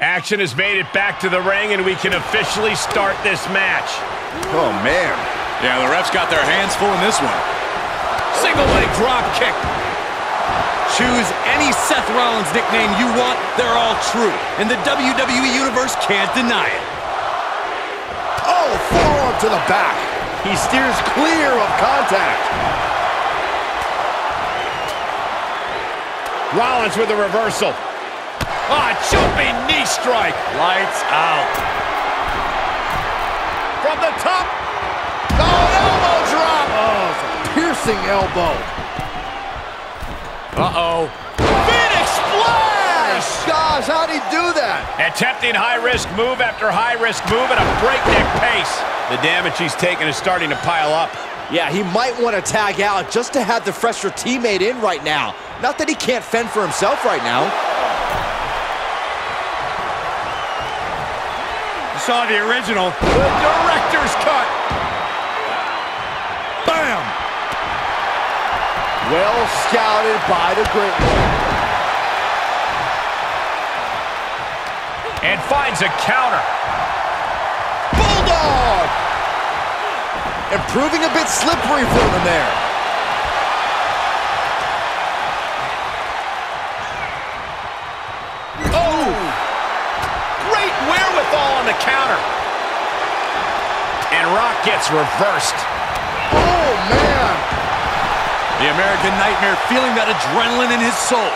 Action has made it back to the ring, and we can officially start this match. Oh, man. Yeah, the refs got their hands full in this one. Single leg drop kick. Choose any Seth Rollins nickname you want, they're all true. And the WWE Universe can't deny it. Oh, forearm to the back. He steers clear of contact. Rollins with a reversal. Ah, jumping knee strike. Lights out. From the top. Oh, elbow drop. Oh, it's a piercing elbow. Uh-oh. Phoenix splash! Gosh, how'd he do that? Attempting high-risk move after high-risk move at a breakneck pace. The damage he's taken is starting to pile up. Yeah, he might want to tag out just to have the fresher teammate in right now. Not that he can't fend for himself right now. Saw the original. The director's cut. Bam! Well scouted by the Great One. And finds a counter. Bulldog! And proving a bit slippery for him there. The counter. And Rock gets reversed. Oh, man. The American Nightmare feeling that adrenaline in his soul.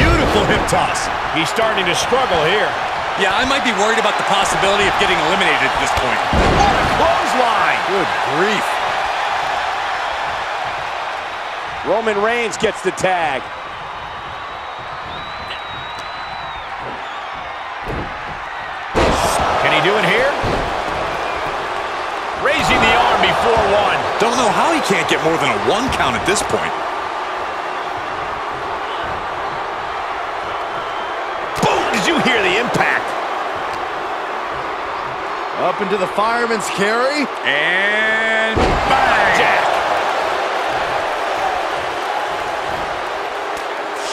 Beautiful hip toss. He's starting to struggle here. Yeah, I might be worried about the possibility of getting eliminated at this point. What a clothesline! Good grief. Roman Reigns gets the tag. Can he do it here? Raising the arm before one. Don't know how he can't get more than a one count at this point. Boom! Did you hear the impact? Up into the fireman's carry. And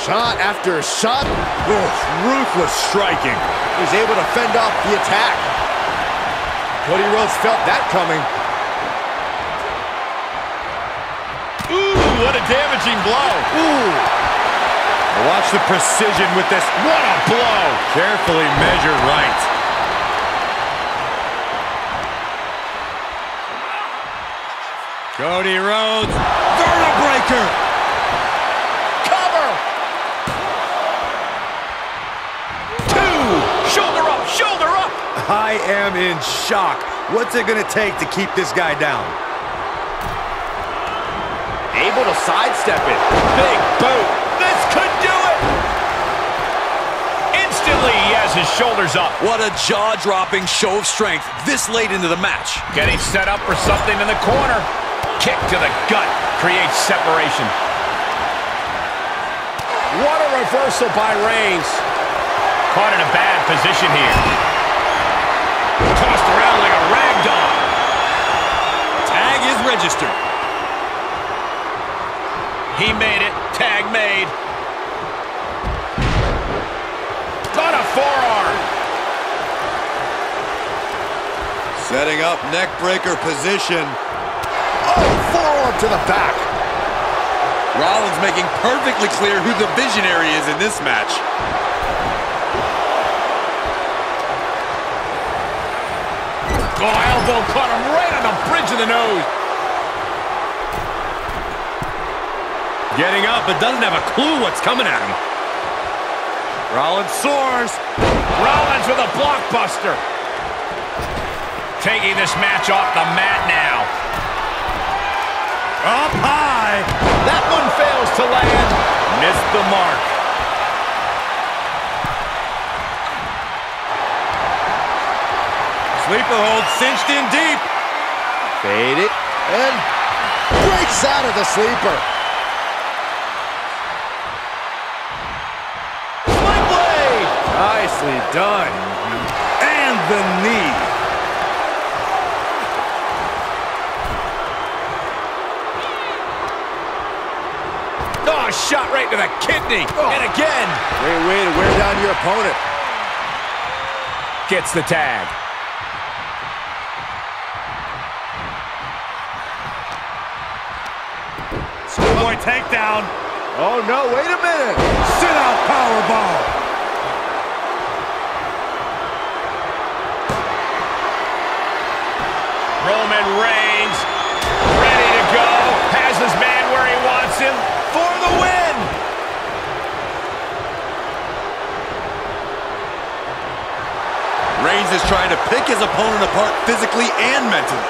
Shot after shot. Ugh, ruthless striking. He's able to fend off the attack. Cody Rhodes felt that coming. Ooh, what a damaging blow. Ooh. Watch the precision with this. What a blow. Carefully measured right. Cody Rhodes, vertebreaker. I am in shock. What's it going to take to keep this guy down? Able to sidestep it. Big boot. This could do it. Instantly, he has his shoulders up. What a jaw-dropping show of strength this late into the match. Getting set up for something in the corner. Kick to the gut creates separation. What a reversal by Reigns. Caught in a bad position here. Tossed around like a rag doll. Tag is registered. He made it. Tag made. Got a forearm. Setting up neck breaker position. Oh, forearm to the back. Rollins making perfectly clear who the visionary is in this match. Oh, elbow caught him right on the bridge of the nose. Getting up, but doesn't have a clue what's coming at him. Rollins soars. Rollins with a blockbuster. Taking this match off the mat now. Up high. That one fails to land. Missed the mark. Sleeper hold cinched in deep. Fade it. And breaks out of the sleeper. Nicely done. And the knee. Oh, shot right to the kidney. Oh. And again. Great way to wear down your opponent. Gets the tag. Schoolboy takedown. Oh, no, wait a minute. Sit out powerbomb. Roman Reigns, ready to go. Has his man where he wants him for the win. Reigns is trying to pick his opponent apart physically and mentally.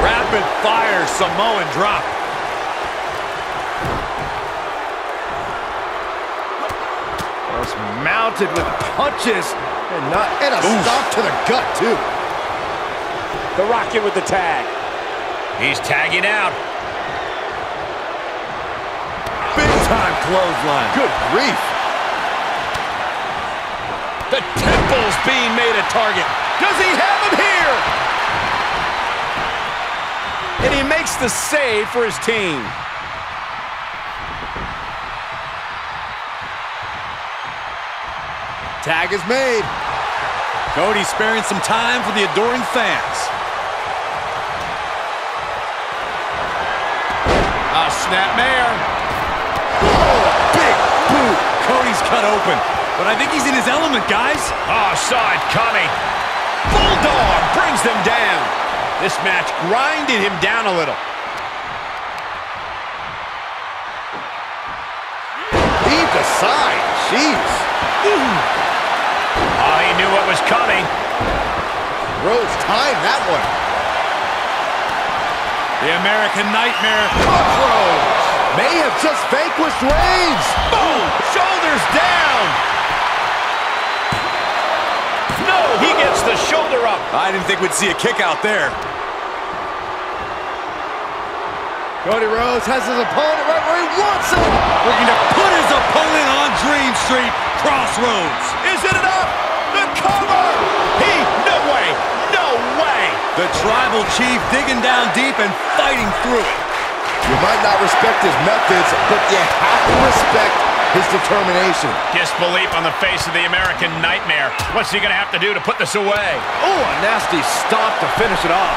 Rapid fire Samoan drop. Just mounted with punches and not and a stop to the gut too. The Rocket with the tag. He's tagging out. Big time clothesline. Good grief. The temple's being made a target. Does he have him here? And he makes the save for his team. Tag is made. Cody sparing some time for the adoring fans. A snapmare. Oh, big boot. Cody's cut open. But I think he's in his element, guys. Oh, saw it coming. Bulldog brings them down. This match grinded him down a little. Heaved aside. Jeez. Oh, he knew what was coming. Rhodes timed that one. The American Nightmare. Rhodes may have just vanquished Reigns. Boom! Shoulders down. No, he gets the shoulder up. I didn't think we'd see a kick out there. Cody Rhodes has his opponent right where he wants him. Looking to put his opponent on Dream Street. Crossroads. Is it enough? The cover! He, no way, no way! The Tribal Chief digging down deep and fighting through it. You might not respect his methods, but you have to respect his determination. Disbelief on the face of the American Nightmare. What's he gonna have to do to put this away? Oh, a nasty stop to finish it off.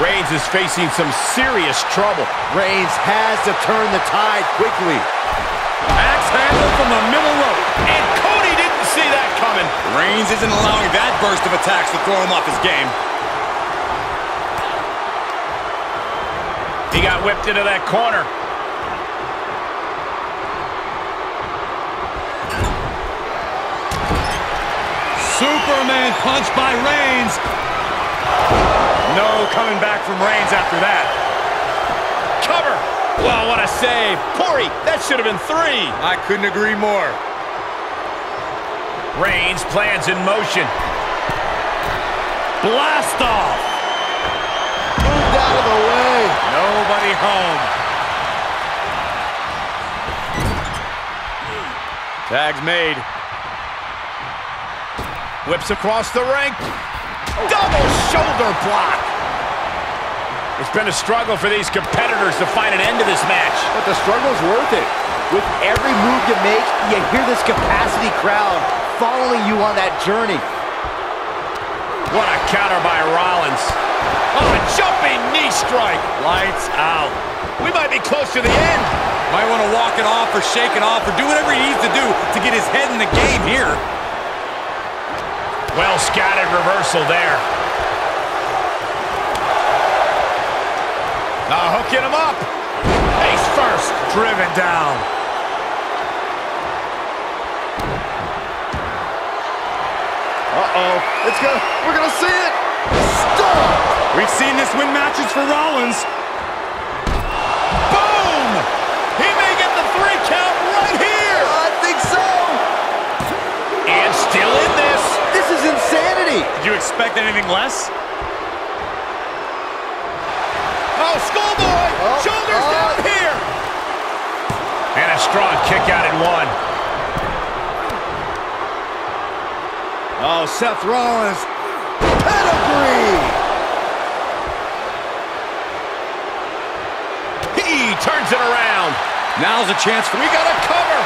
Reigns is facing some serious trouble. Reigns has to turn the tide quickly. Axe handle from the middle rope. And Cody didn't see that coming. Reigns isn't allowing that burst of attacks to throw him off his game. He got whipped into that corner. Superman punch by Reigns. No coming back from Reigns after that. Cover! Well, what a save. Corey, that should have been three. I couldn't agree more. Reigns plans in motion. Blast off. Moved out of the way. Nobody home. Tag's made. Whips across the ring. Double shoulder block. It's been a struggle for these competitors to find an end to this match. But the struggle's worth it. With every move you make, you hear this capacity crowd following you on that journey. What a counter by Rollins. Oh, a jumping knee strike. Lights out. We might be close to the end. Might want to walk it off or shake it off or do whatever he needs to do to get his head in the game here. Well scattered reversal there. Now hooking him up. Face first. Driven down. Uh-oh. It's gonna, we're gonna see it. Stomp. We've seen this win matches for Rollins. Boom! He may get the three count right here. I think so. And still in this. This is insanity. Did you expect anything less? Oh, schoolboy! Oh, Shoulders oh. down here! And a strong kick out at one. Oh, Seth Rollins. Pedigree! He turns it around. Now's a chance. We got a cover.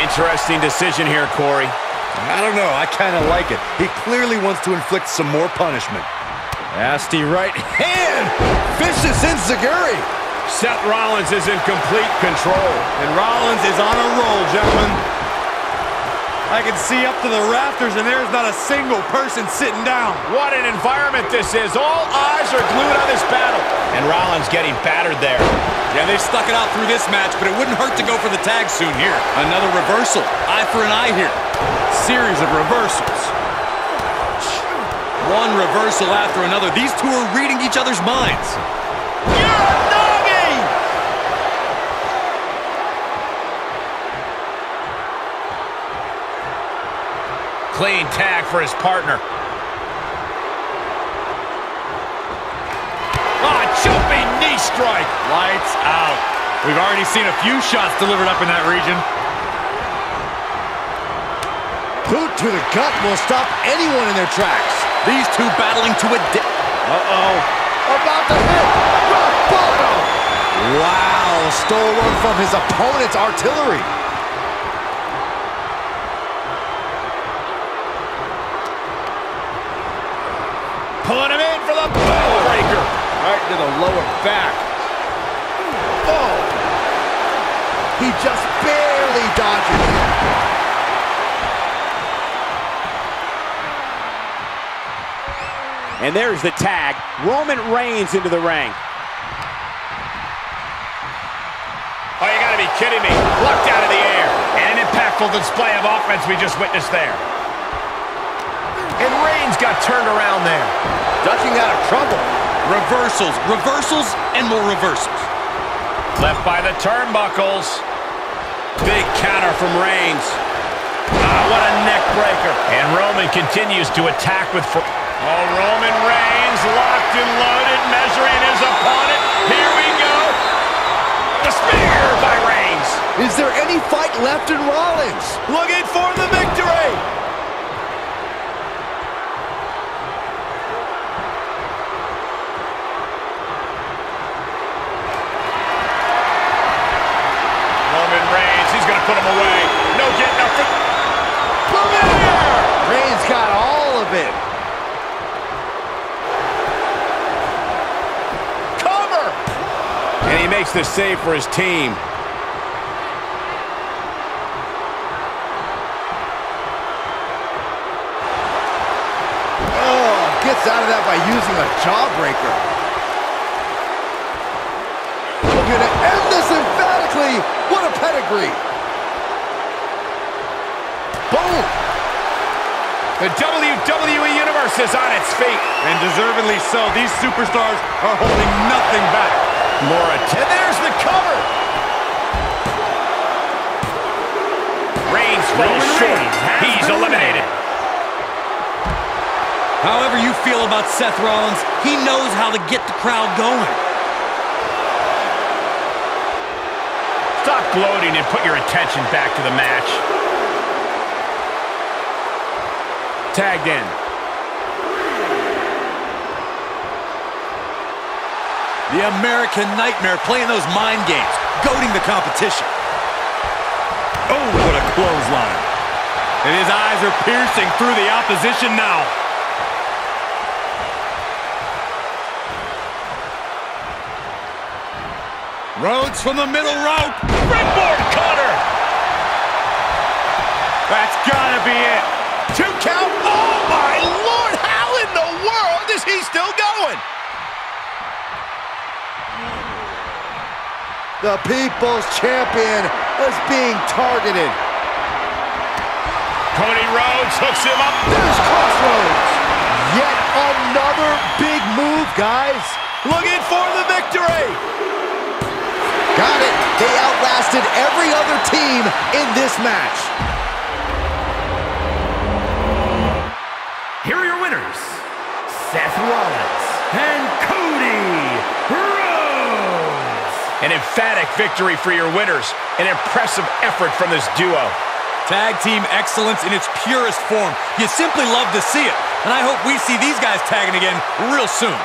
Interesting decision here, Corey. I don't know. I kind of like it. He clearly wants to inflict some more punishment. Nasty right hand. Vicious Enzuigiri. Seth Rollins is in complete control. And Rollins is on a roll, gentlemen. I can see up to the rafters, and there's not a single person sitting down. What an environment this is. All eyes are glued on this battle. And Rollins getting battered there. Yeah, they stuck it out through this match, but it wouldn't hurt to go for the tag soon here. Another reversal. Eye for an eye here. Series of reversals. One reversal after another. These two are reading each other's minds. Clean tag for his partner. Ah, jumping knee strike. Lights out. We've already seen a few shots delivered up in that region. Boot to the gut will stop anyone in their tracks. These two battling to a di- Uh-oh. About to hit. Rock bottom. Wow, stole one from his opponent's artillery. Pulling him in for the backbreaker. Right to the lower back. Oh. He just barely dodges. And there's the tag. Roman Reigns into the ring. Oh, you gotta be kidding me. Plucked out of the air. And an impactful display of offense we just witnessed there. And Reigns got turned around there. Ducking out of trouble. reversals, reversals, and more reversals. Left by the turnbuckles. Big counter from Reigns. Ah, what a neck breaker. And Roman continues to attack with... Oh, Roman Reigns locked and loaded, measuring his opponent. Here we go. The spear by Reigns. Is there any fight left in Rollins? Looking for the victory. Roman Reigns, he's going to put him away. No getting up for... Spear! Reigns got all of it. Cover! And he makes the save for his team. Oh, gets out of that by using a jawbreaker. Looking to end this emphatically. What a pedigree. Boom. The WWE Universe is on its feet. And deservedly so. These superstars are holding nothing back. Laura, and there's the cover. Reigns falls short. He's eliminated. However you feel about Seth Rollins, he knows how to get the crowd going. Stop gloating and put your attention back to the match. Tagged in. The American Nightmare playing those mind games, goading the competition. Oh, what a clothesline. And his eyes are piercing through the opposition now. Rhodes from the middle rope. Springboard cutter. That's gotta be it. Two count. Oh, my Lord. How in the world is he still going? The People's Champion is being targeted. Cody Rhodes hooks him up. There's Crossroads. Yet another big move, guys. Looking for the victory. Got it. They outlasted every other team in this match. Here are your winners, Seth Rollins and Cody Rhodes. An emphatic victory for your winners. An impressive effort from this duo. Tag team excellence in its purest form. You simply love to see it. And I hope we see these guys tagging again real soon.